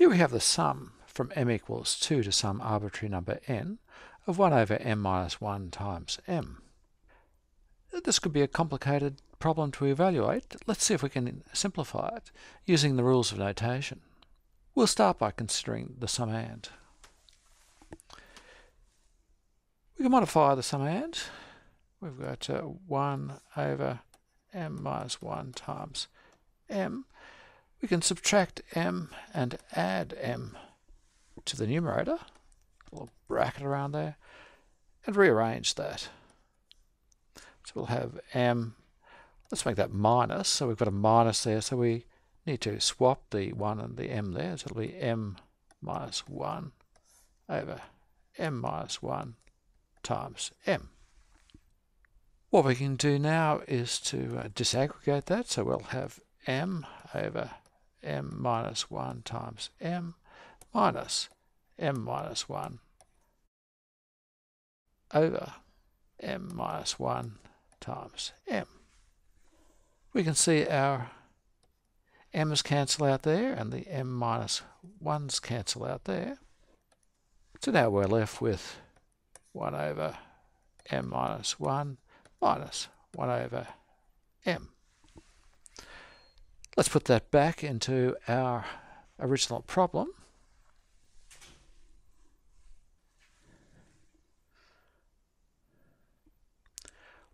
Here we have the sum from m equals 2 to some arbitrary number n of 1 over m minus 1 times m. This could be a complicated problem to evaluate. Let's see if we can simplify it using the rules of notation. We'll start by considering the summand. We can modify the summand. We've got uh, 1 over m minus 1 times m. We can subtract m and add m to the numerator, a little bracket around there, and rearrange that. So we'll have m, let's make that minus, so we've got a minus there, so we need to swap the 1 and the m there, so it'll be m minus 1 over m minus 1 times m. What we can do now is to uh, disaggregate that, so we'll have m over m minus 1 times m minus m minus 1 over m minus 1 times m. We can see our m's cancel out there and the m minus 1's cancel out there. So now we're left with 1 over m minus 1 minus 1 over m. Let's put that back into our original problem.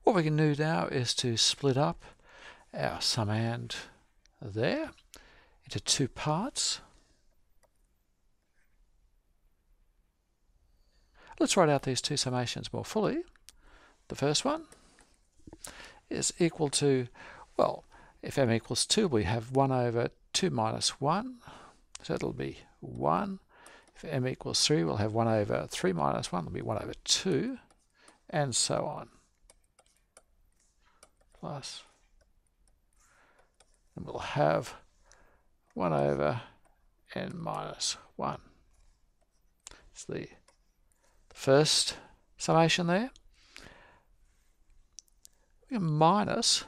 What we can do now is to split up our summand there into two parts. Let's write out these two summations more fully. The first one is equal to, well, if m equals 2, we have 1 over 2 minus 1, so it'll be 1. If m equals 3, we'll have 1 over 3 minus 1, it'll be 1 over 2, and so on plus, and we'll have 1 over n minus 1. It's the first summation there. We Minus,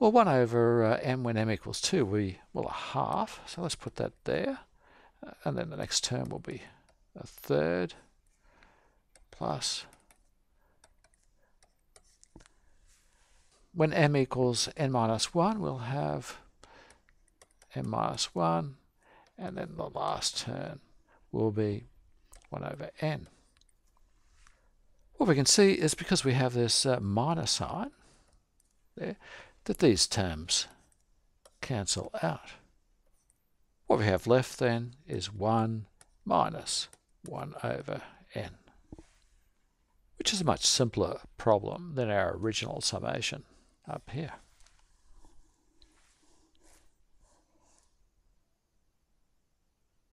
well 1 over uh, m when m equals 2, we, well a half, so let's put that there. Uh, and then the next term will be a third plus when m equals n minus 1, we'll have m minus 1, and then the last term will be 1 over n. What we can see is because we have this uh, minus sign there, that these terms cancel out. What we have left then is 1 minus 1 over n, which is a much simpler problem than our original summation up here.